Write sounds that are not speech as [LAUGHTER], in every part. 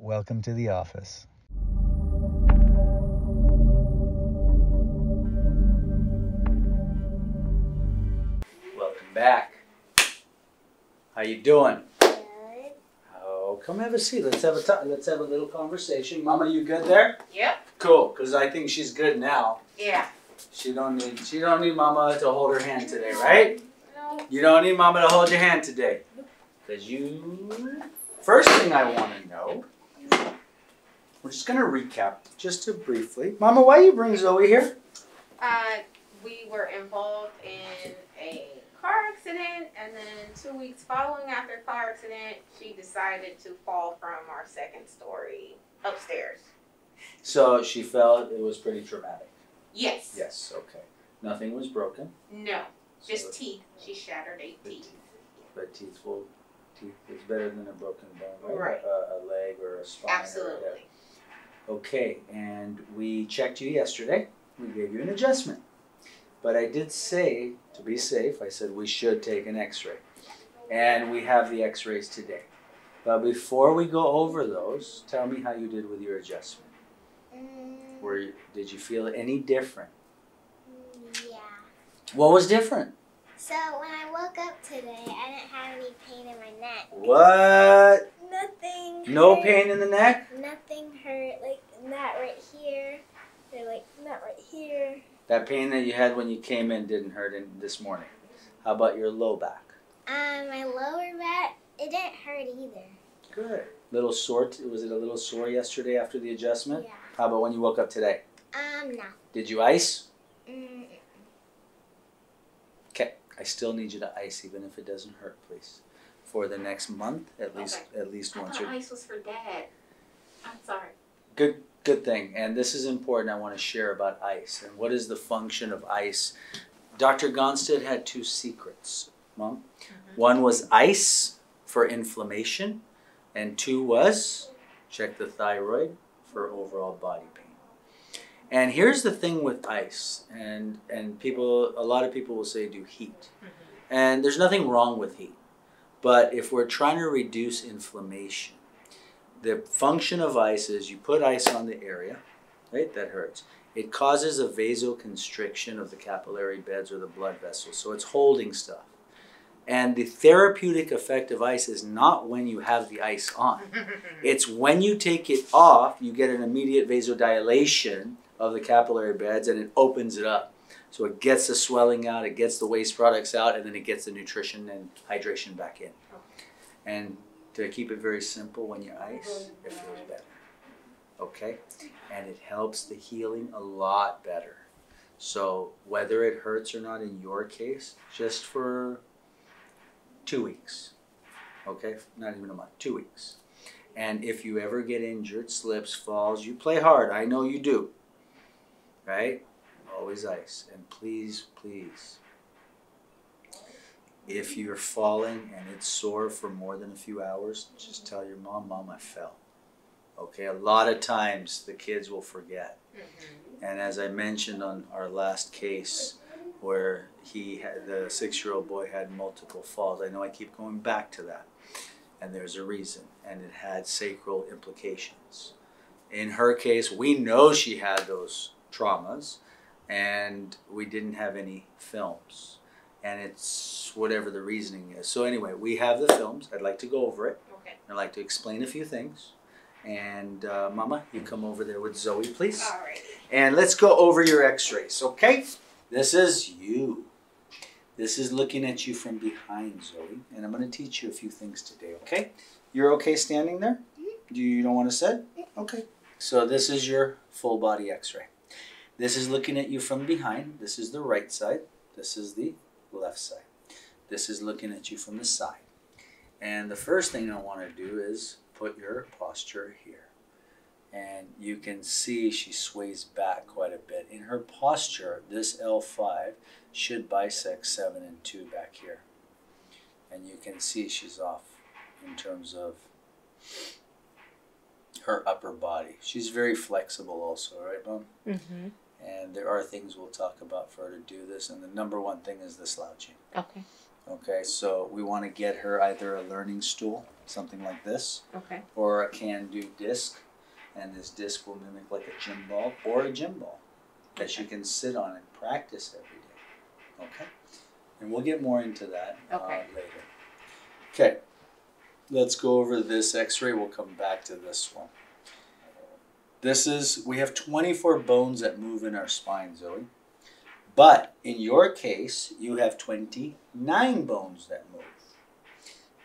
Welcome to the office. Welcome back. How you doing? Good. Oh, come have a seat. Let's have a t- let's have a little conversation. Mama, you good there? Yep. Cool, cause I think she's good now. Yeah. She don't need she don't need Mama to hold her hand today, right? No. You don't need Mama to hold your hand today, cause you. First thing I want to know. We're just gonna recap just to briefly. Mama, why you bring Zoe here? Uh, we were involved in a car accident, and then two weeks following after car accident, she decided to fall from our second story upstairs. So she fell. It was pretty traumatic. Yes. Yes. Okay. Nothing was broken. No. So Just teeth. She shattered eight the teeth. But teeth will. Teeth is better than a broken bone, Right. A, a leg or a spine. Absolutely. Okay, and we checked you yesterday. We gave you an adjustment. But I did say, to be safe, I said we should take an x ray. And we have the x rays today. But before we go over those, tell me how you did with your adjustment. Mm, Were you, did you feel any different? yeah. What was different? So when I woke up today, I didn't have any pain in my neck. What? Nothing. No hurt. pain in the neck? Nothing hurt. Like not right here. Or like not right here. That pain that you had when you came in didn't hurt in, this morning. How about your low back? Um, my lower back, it didn't hurt either. Good. Little sore? t- Was it a little sore yesterday after the adjustment? Yeah. How about when you woke up today? Um, no. Did you ice? Mm, I still need you to ice, even if it doesn't hurt, please. For the next month, at least, at least I once. thought Or ice was for dad. I'm sorry. good, good thing. And this is important. I want to share about ice and what is the function of ice. Dr. Gonstead had two secrets, Mom. Mm-hmm. One was ice for inflammation, and two was check the thyroid for overall body pain. And here's the thing with ice, and and people, a lot of people will say do heat, mm-hmm. and there's nothing wrong with heat, but if we're trying to reduce inflammation, the function of ice is you put ice on the area, right? That hurts. It causes a vasoconstriction of the capillary beds or the blood vessels, so it's holding stuff. And the therapeutic effect of ice is not when you have the ice on. [LAUGHS] It's when you take it off, you get an immediate vasodilation of the capillary beds and it opens it up. So it gets the swelling out, it gets the waste products out, and then it gets the nutrition and hydration back in. And to keep it very simple, when you ice, it feels better. Okay? And it helps the healing a lot better. So whether it hurts or not in your case, just for two weeks. Okay? Not even a month, two weeks. And if you ever get injured, slips, falls, you play hard. I know you do. Right? Always ice. And please, please, if you're falling and it's sore for more than a few hours, just tell your mom, Mom, I fell. Okay? A lot of times the kids will forget. Mm-hmm. And as I mentioned on our last case, where he had the six-year-old boy had multiple falls. I know I keep going back to that, and there's a reason, and it had sacral implications. In her case, we know she had those traumas, and we didn't have any films, and it's whatever the reasoning is. So anyway, we have the films. I'd like to go over it. Okay. I'd like to explain a few things. And uh, Mama, you come over there with Zoe, please. All right. And let's go over your x-rays, okay? This is you. This is looking at you from behind, Zoe. And I'm going to teach you a few things today, okay? You're okay standing there? Do you don't want to sit? Okay. So this is your full body x-ray. This is looking at you from behind. This is the right side. This is the left side. This is looking at you from the side. And the first thing I want to do is put your posture here and you can see she sways back quite a bit. In her posture, this L5 should bisect 7 and 2 back here. And you can see she's off in terms of her upper body. She's very flexible also, right, Mom? Mm-hmm. And there are things we'll talk about for her to do this. And the number one thing is the slouching. Okay. Okay, so we want to get her either a learning stool, something like this, Okay. or a can do disc. And this disc will mimic like a gym ball or a gym ball that she can sit on and practice every day. Okay? And we'll get more into that Okay. uh, later. Okay, let's go over this x ray. We'll come back to this one. This is, we have 24 bones that move in our spine, Zoe. But in your case, you have 29 bones that move.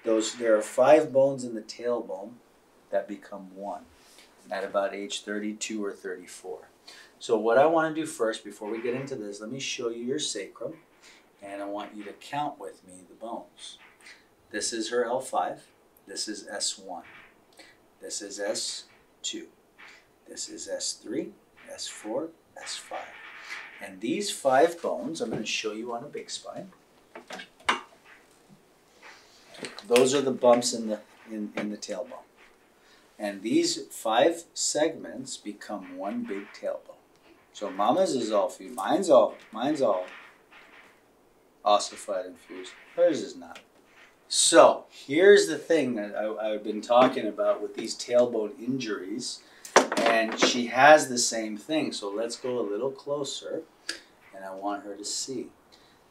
Those there are five bones in the tailbone that become one at about age 32 or 34. So what I want to do first before we get into this, let me show you your sacrum and I want you to count with me the bones. This is her L5, this is S1. This is S2. This is S3, S4, S5. And these five bones I'm going to show you on a big spine. Those are the bumps in the in, in the tailbone. And these five segments become one big tailbone. So mama's is all fused. Mine's all mine's all ossified and fused. Hers is not. So here's the thing that I, I've been talking about with these tailbone injuries. And she has the same thing. So let's go a little closer and I want her to see.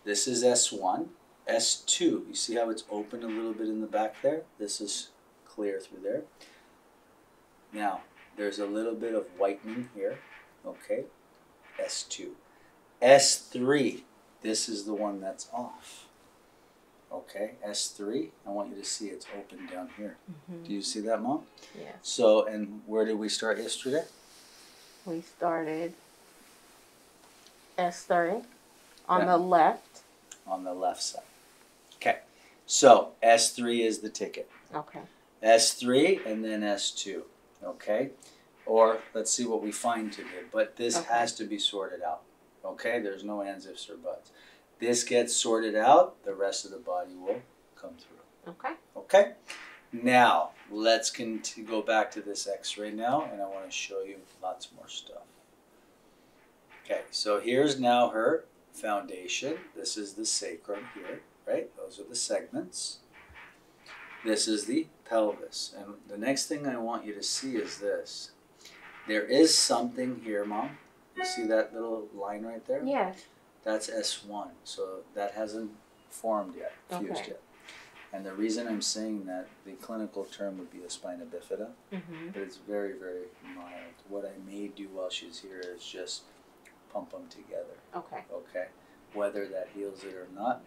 This is S1. S2, you see how it's open a little bit in the back there? This is clear through there. Now, there's a little bit of whitening here, okay? S2. S3, this is the one that's off. Okay, S3, I want you to see it's open down here. Mm-hmm. Do you see that, Mom? Yes. So, and where did we start yesterday? We started S3 on Yeah. the left. On the left side. Okay, so S3 is the ticket. Okay. S3 and then S2, okay? Or let's see what we find today. But this Okay. has to be sorted out, okay? There's no ands, ifs, or buts. This gets sorted out, the rest of the body will come through, Okay. okay? Now, let's go back to this x ray now, and I want to show you lots more stuff. Okay, so here's now her foundation. This is the sacrum here, right? Those are the segments. This is the pelvis. And the next thing I want you to see is this. There is something here, Mom. You see that little line right there? Yes. That's S1. So that hasn't formed yet, fused Okay. yet. And the reason I'm saying that, the clinical term would be a spina bifida, Mm-hmm. but it's very, very mild. What I may do while she's here is just pump them together Okay. okay? Whether that heals it or not,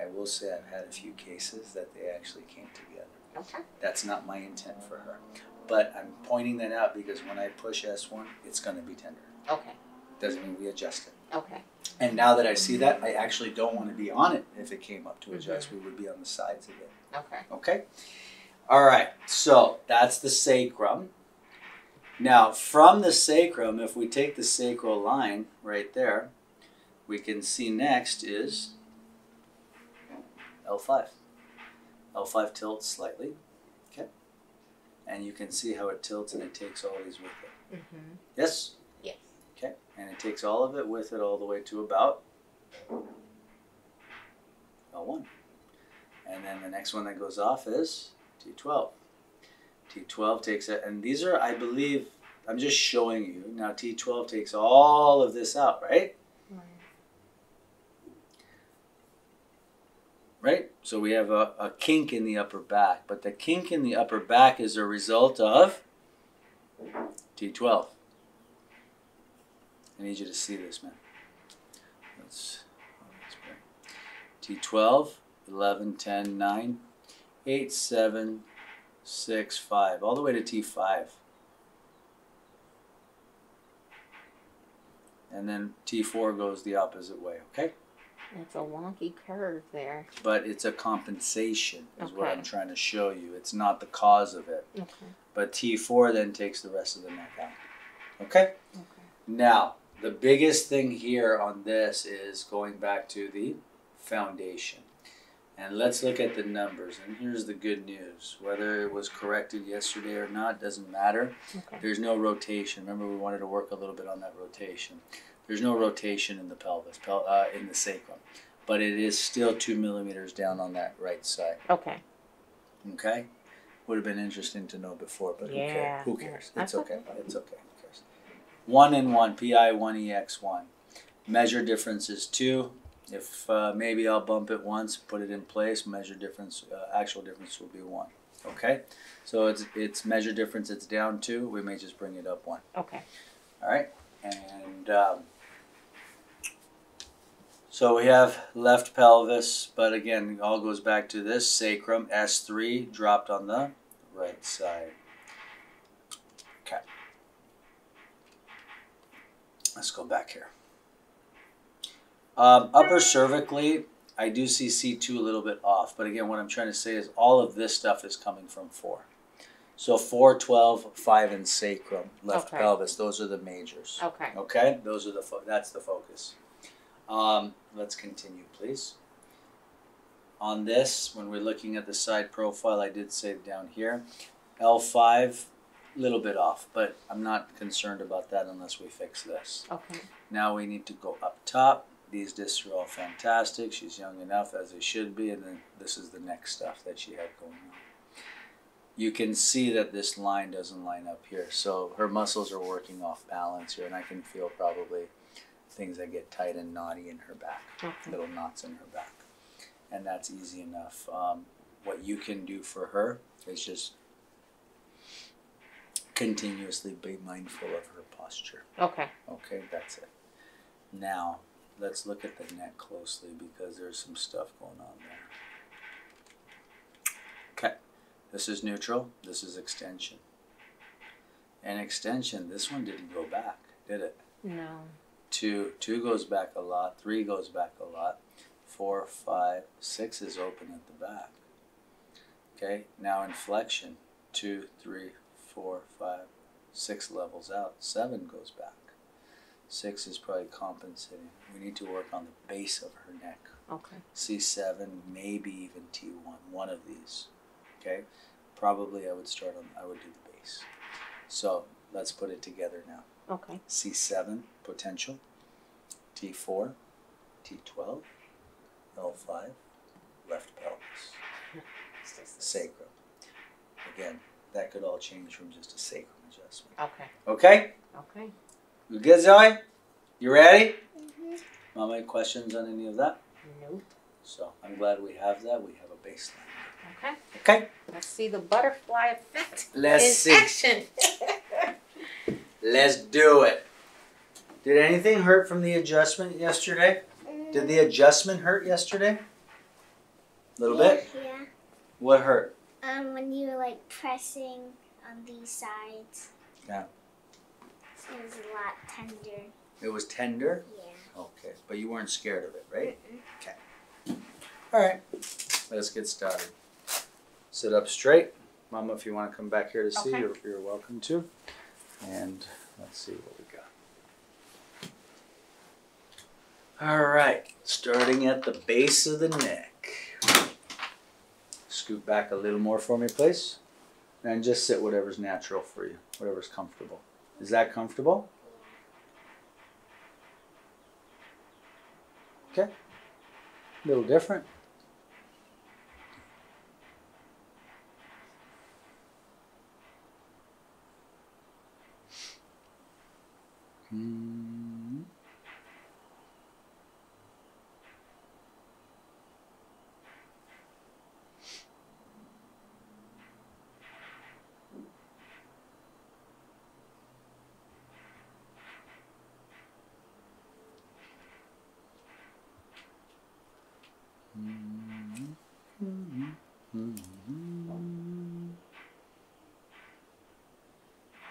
I will say I've had a few cases that they actually came together. Okay. That's not my intent for her. But I'm pointing that out because when I push S1, it's going to be tender. Okay. Doesn't mean we adjust it. Okay. And now that I see that, I actually don't want to be on it if it came up to adjust. We would be on the sides of it. Okay. Okay? All right, so that's the sacrum. Now, from the sacrum, if we take the sacral line right there, we can see next is L5. L5 tilts slightly, okay? And you can see how it tilts and it takes all these with it. Mm-hmm. Yes? And it takes all of it with it all the way to about L1. And then the next one that goes off is T12. T12 takes it, and these are, I believe, I'm just showing you. Now T12 takes all of this out, right? Right? So we have a, a kink in the upper back, but the kink in the upper back is a result of T12. I need you to see this, man. Let's, oh, that's great. T12, 11, 10, 9, 8, 7, 6, 5, all the way to T5. And then T4 goes the opposite way, okay? It's a wonky curve there. But it's a compensation, is what I'm trying to show you. It's not the cause of it. Okay. But T4 then takes the rest of the neck out. Okay? Okay. Now, the biggest thing here on this is going back to the foundation. And let's look at the numbers. And here's the good news. Whether it was corrected yesterday or not doesn't matter. Okay. There's no rotation. Remember, we wanted to work a little bit on that rotation. There's no rotation in the pelvis, pel- uh, in the sacrum. but it is still two millimeters down on that right side. Okay. Okay, would have been interesting to know before, but who cares? Who cares? It's okay. okay. It's okay. Who cares? One and one, pi one ex one. Measure difference is two. If uh, maybe I'll bump it once, put it in place. Measure difference, uh, actual difference will be one. Okay, so it's it's measure difference. It's down two. We may just bring it up one. Okay. All right, and um, so we have left pelvis, but again, it all goes back to this sacrum S three dropped on the right side. Okay, let's go back here. Um, upper cervically, I do see C two a little bit off, but again, what I'm trying to say is all of this stuff is coming from four. So 4, 12, 5, and sacrum, left Okay. pelvis. Those are the majors. Okay. Okay, those are the fo- that's the focus. Um, let's continue, please. On this, when we're looking at the side profile, I did say down here, L five, little bit off, but I'm not concerned about that unless we fix this. Okay. Now we need to go up top. These discs are all fantastic. She's young enough as they should be, and then this is the next stuff that she had going on. You can see that this line doesn't line up here, so her muscles are working off balance here, and I can feel probably things that get tight and knotty in her back, Okay. little knots in her back, and that's easy enough. Um, what you can do for her is just continuously be mindful of her posture. Okay. Okay, that's it. Now, let's look at the neck closely because there's some stuff going on there. Okay, this is neutral, this is extension. And extension, this one didn't go back, did it? No. Two, two goes back a lot, three goes back a lot, four, five, six is open at the back. Okay, now inflection, two, three, four, five, six levels out, seven goes back. Six is probably compensating. We need to work on the base of her neck. Okay. C7, maybe even T1, one of these. Okay? Probably I would start on, I would do the base. So let's put it together now. Okay. C7, potential. T4, T12, L5, left pelvis, [LAUGHS] sacrum. Again, that could all change from just a sacrum adjustment. Okay. Okay? Okay. You good, Zoe? You ready? Mhm. Mom, any questions on any of that? Nope. So I'm glad we have that. We have a baseline. Okay. Okay. Let's see the butterfly effect Let's in see. action. [LAUGHS] Let's do it. Did anything hurt from the adjustment yesterday? Did the adjustment hurt yesterday? A little bit? Yeah. What hurt? Um, when you were like pressing on these sides. Yeah. It was a lot tender. It was tender? Yeah. Okay. But you weren't scared of it, right? Mm-mm. All right. Let's get started. Sit up straight. Mama, if you want to come back here to see, Okay. you're, you're welcome to. And let's see what we got. All right. Starting at the base of the neck. Scoot back a little more for me, please. And just sit whatever's natural for you, whatever's comfortable. Is that comfortable? Okay. A little different. Hmm.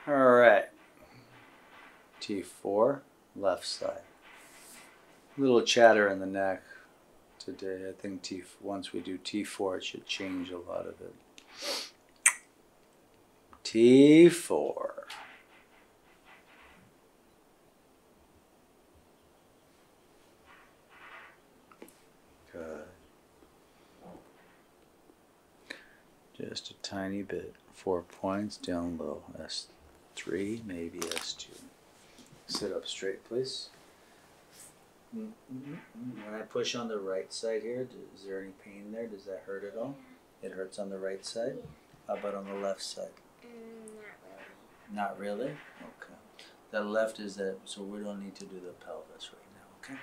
All right. T4, left side. Little chatter in the neck today. I think T once we do T4, it should change a lot of it. T4. Good. Just a tiny bit. Four points down low. S3, maybe S2. Sit up straight, please. Mm, mm, mm. When I push on the right side here, is there any pain there? Does that hurt at all? It hurts on the right side? How about on the left side? Mm, Not really. not really. really? Okay. The left is that, so we don't need to do the pelvis right now, okay?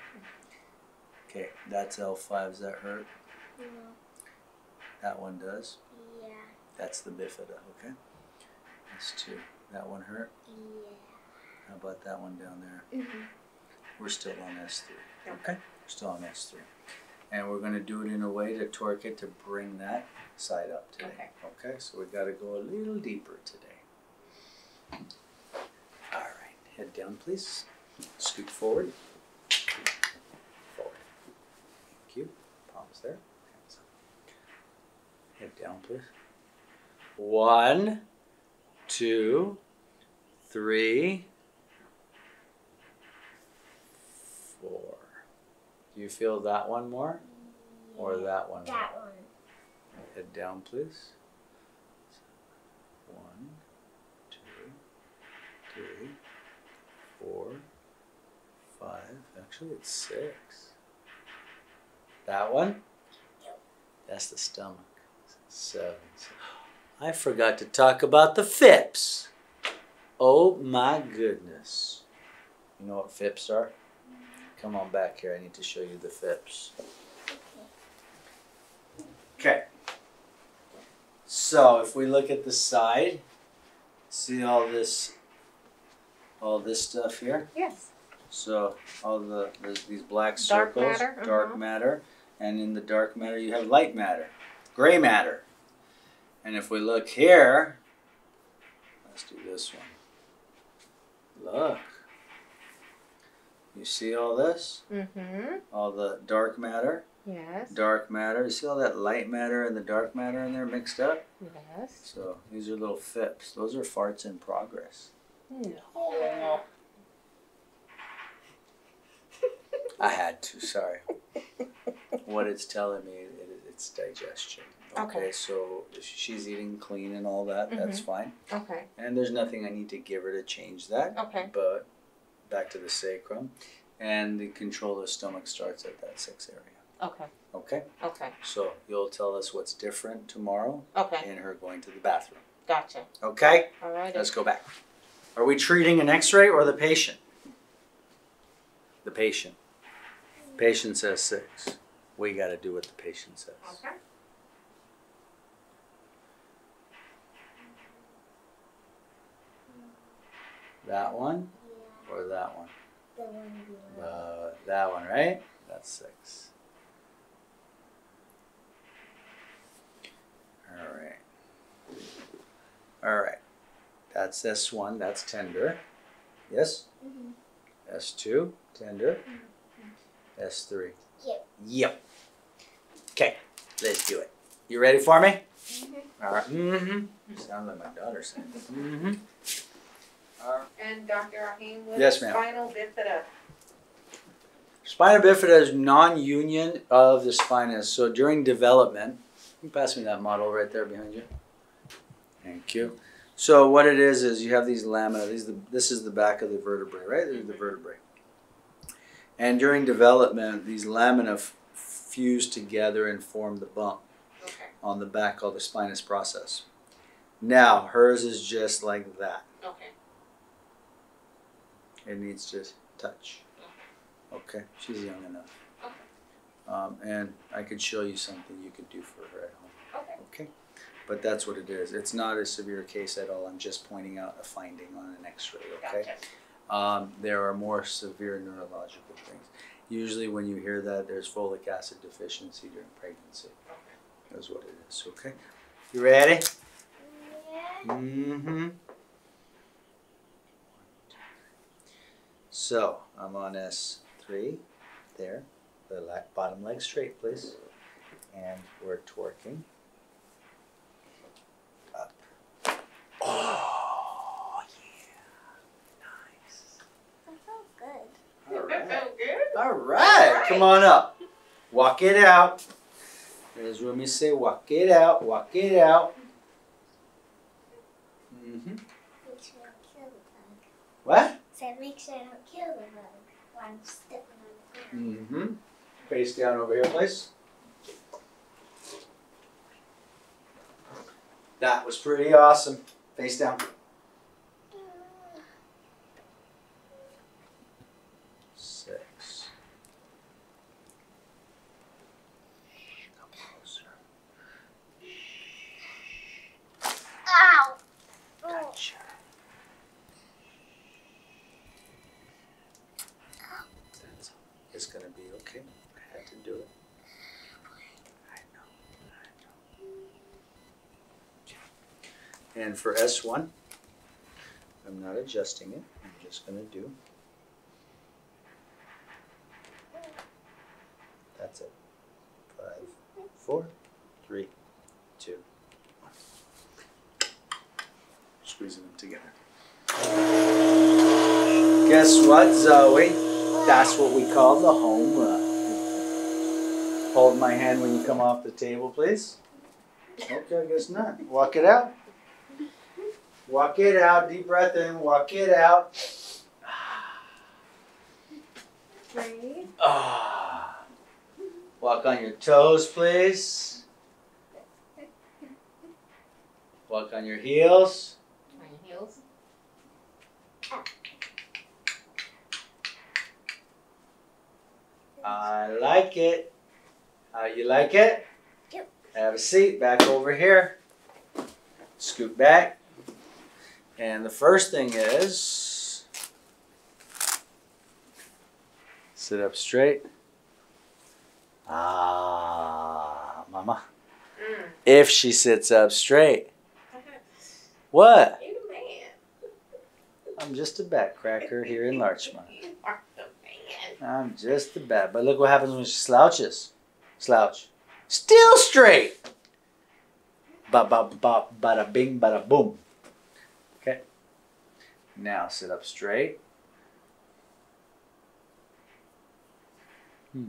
Okay, that's L5. Does that hurt? No. That one does. Yeah. That's the bifida, okay? That's two. That one hurt? Yeah. How about that one down there? Mm-hmm. We're still on S3. Okay. We're still on S3. And we're going to do it in a way to torque it to bring that side up today. Okay. Okay, so we've got to go a little deeper today. All right, head down, please. Scoot forward. Forward. Thank you. Palms there. Hands up. Head down, please. One, two, three, four. Do you feel that one more or that one more? That one. Head down, please. One, two, three, four, five. Actually, it's six. That one? That's the stomach. Seven. I forgot to talk about the FIPS. Oh my goodness. You know what FIPS are? Come on back here. I need to show you the FIPS. Okay. So if we look at the side, see all this, all this stuff here. Yes. So all the there's these black Dark circles, matter, dark uh-huh. matter, and in the dark matter you have light matter, gray matter. And if we look here, let's do this one. Look. You see all this? Mm-hmm. All the dark matter, Yes. dark matter. You see all that light matter and the dark matter in there mixed up? Yes. So these are little fips. Those are farts in progress. No. [LAUGHS] I had to, sorry. what it's telling me, it, it's digestion. Okay. so she's eating clean and all that, that's fine. Okay. And there's nothing I need to give her to change that. Okay. But back to the sacrum. And the control of the stomach starts at that six area. Okay. Okay? Okay. So you'll tell us what's different tomorrow Okay. in her going to the bathroom. Gotcha. Okay? All right. Let's go back. Are we treating an x ray or the patient? The patient. Patient says six. We got to do what the patient says. Okay. That one Yeah. Or that one? The one below. Uh, that one, right? That's six. All right. All right. That's this one. That's tender. Yes? Mhm. S2, tender. S3. Yep. Yep. Okay, let's do it. You ready for me? Mhm. All right. Mm-hmm. Sound like my daughter saying. Mm-hmm. And Dr. Rahim, what Yes, ma'am. spinal bifida? Spina bifida is non-union of the spinous. So during development, you pass me that model right there behind you. Thank you. So what it is is you have these lamina. These the, this is the back of the vertebrae, right? These the vertebrae. And during development, these lamina f- fuse together and form the bump Okay. on the back called the spinous process. Now hers is just like that. Okay. It needs to touch. Okay, she's young enough. Okay. Um, and I could show you something you could do for her at home. Okay. Okay, but that's what it is. It's not a severe case at all. I'm just pointing out a finding on an X-ray. Okay. Gotcha. Um, there are more severe neurological things. Usually, when you hear that, there's folic acid deficiency during pregnancy. Okay. That's what it is. Okay. You ready? Yeah. Mm-hmm. So I'm on S three, there. The le- bottom leg straight, please, and we're twerking. Up. Oh yeah, nice. That felt good. All That right. felt good. All right, come on up. Walk it out. As Rumi say, walk it out, walk it out. Mm-hmm. Make sure I don't kill the bug. What? Said make sure I don't kill the bug. One stepping on the ground. Mm-hmm. Face down over here, please. That was pretty awesome. Face down. Six. Come closer. Ow! Oh. Gotcha. That's, it's gonna be okay. I had to do it. I know. I know. And for S one, I'm not adjusting it. I'm just gonna do. That's it. Five, four, three, two, one. Squeezing them together. Guess what, Zoe? That's what we call the home run. Hold my hand when you come off the table, please. Okay, I guess not. Walk it out. Walk it out. Deep breath in. Walk it out. Breathe. Ah. Walk on your toes, please. Walk on your heels. On your heels. I like it. How you like it? Yep. Have a seat back over here. Scoot back. And the first thing is sit up straight. Ah, mama. Mm. If she sits up straight. [LAUGHS] What? The man. I'm just a bat cracker here in Larchmont. [LAUGHS] You are the man. I'm just a bat. But look what happens when she slouches. Slouch. Still straight. Ba ba ba bada bing bada boom. Okay. Now sit up straight. Hmm.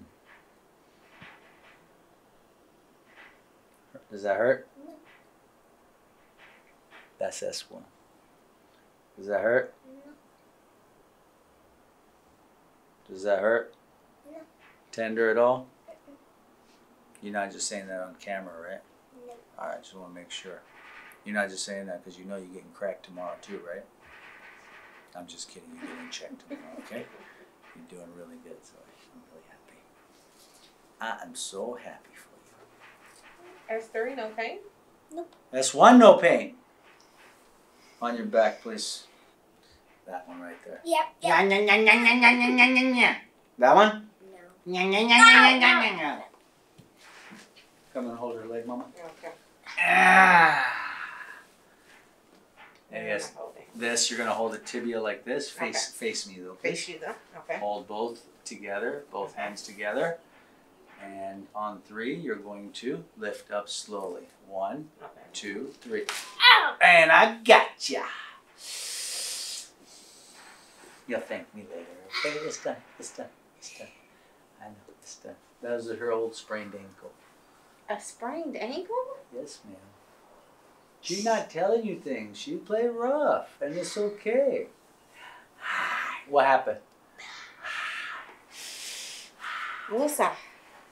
Does that hurt? That's S1. Does that hurt? Does that hurt? Tender at all? You're not just saying that on camera, right? No. Alright, just want to make sure. You're not just saying that because you know you're getting cracked tomorrow, too, right? I'm just kidding. You're getting checked tomorrow, okay? You're doing really good, so I'm really happy. I am so happy for you. S three, no pain. Nope. That's one no pain. On your back, please. That one right there. Yep. Yep. Yeah, yeah, yeah, yeah, yeah, yeah, yeah, yeah, yeah. That one? No. Yeah, yeah, yeah, yeah, yeah, yeah, yeah. Come and hold her leg, mama. Okay. Ah. And Yeah, yes, hold it. This you're gonna hold the tibia like this. Face face me though. Face you though. Okay. Hold both together, both hands together. And on three, you're going to lift up slowly. One, Okay. two, three. Ow! And I gotcha. You'll thank me later. Okay, it's done. It's done. It's done. I know it's done. That was her old sprained ankle. A sprained ankle? Yes, ma'am. She's not telling you things. She played rough, and it's okay. [SIGHS] What happened? [SIGHS] Lisa.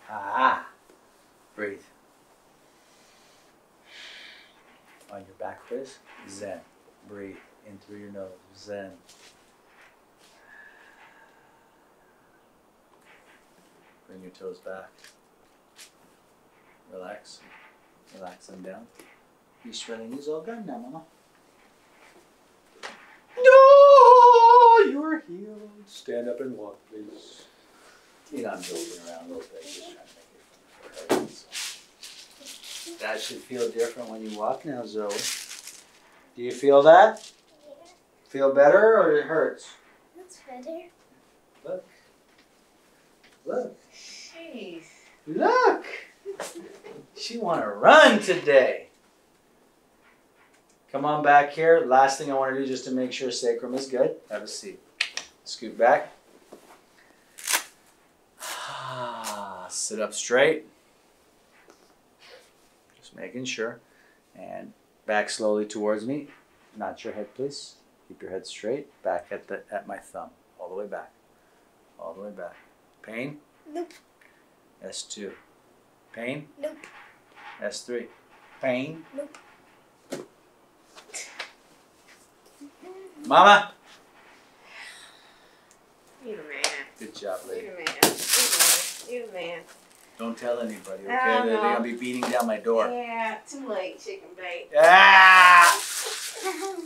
Ah. Breathe. On your back, please. Zen. Breathe in through your nose. Zen. Bring your toes back. Relax. Relax them down. Your swelling is all gone now, Mama. No, you're healed. Stand up and walk, please. You know, I'm joking around a little bit, just trying to make it funny for her. so. That should feel different when you walk now, Zoe. Do you feel that? Yeah. Feel better or it hurts? That's better. Look. Look. Jeez. Look! She wanna run today. Come on back here. Last thing I wanna do just to make sure sacrum is good. Have a seat. Scoot back. [SIGHS] Sit up straight. Just making sure. And back slowly towards me. Not your head, please. Keep your head straight. Back at the at my thumb. All the way back. All the way back. Pain? Nope. S2. Pain? Nope. S3. Pain? Nope. Mama? You the man. Good job, You lady. the man. You the man. You the man. Don't tell anybody, okay? I They're gonna be beating down my door. Yeah, too late, chicken bait. Ah!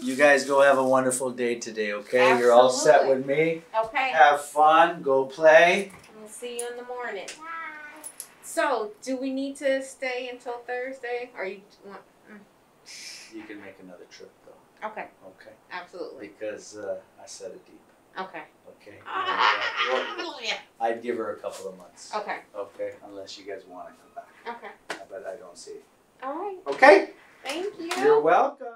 You guys go have a wonderful day today, okay? You're all set with me. Okay, Have fun, go play. we'll see you in the morning. Bye. So, do we need to stay until Thursday? Or you want? You can make another trip Okay, okay? absolutely. Because uh, I set it deep, Okay. okay? [LAUGHS] And, uh, well, I'd give her a couple of months, Okay. okay? Unless you guys want to come back, Okay. but I don't see. All right. Okay? Thank you. You're welcome.